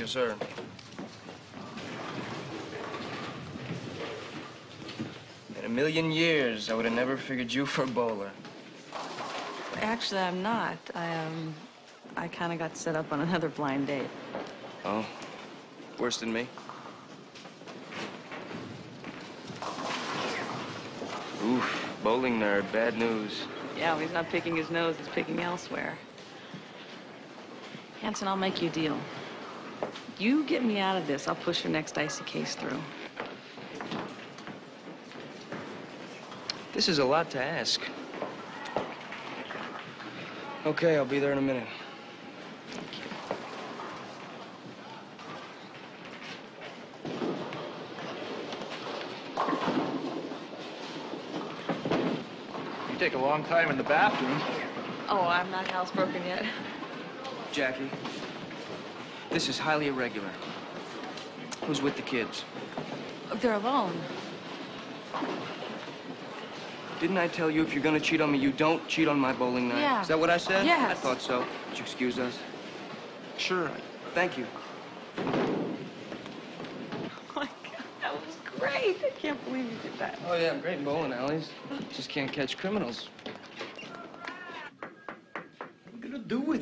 you, sir. In a million years, I would have never figured you for a bowler. Actually, I'm not. I, um, I kind of got set up on another blind date. Oh, worse than me? Oof, bowling nerd, bad news. Yeah, well, he's not picking his nose, he's picking elsewhere. Hanson, I'll make you a deal. You get me out of this, I'll push your next icy case through. This is a lot to ask. Okay, I'll be there in a minute. You take a long time in the bathroom. Oh, I'm not housebroken yet. Jackie, this is highly irregular. Who's with the kids? They're alone. Didn't I tell you if you're gonna cheat on me, you don't cheat on my bowling night? Yeah. Is that what I said? Yes. I thought so. Would you excuse us? Sure. Thank you. Oh my God, that was great. I can't believe you did that. Oh, yeah, I'm great bowling alleys. Just can't catch criminals. What are you gonna do with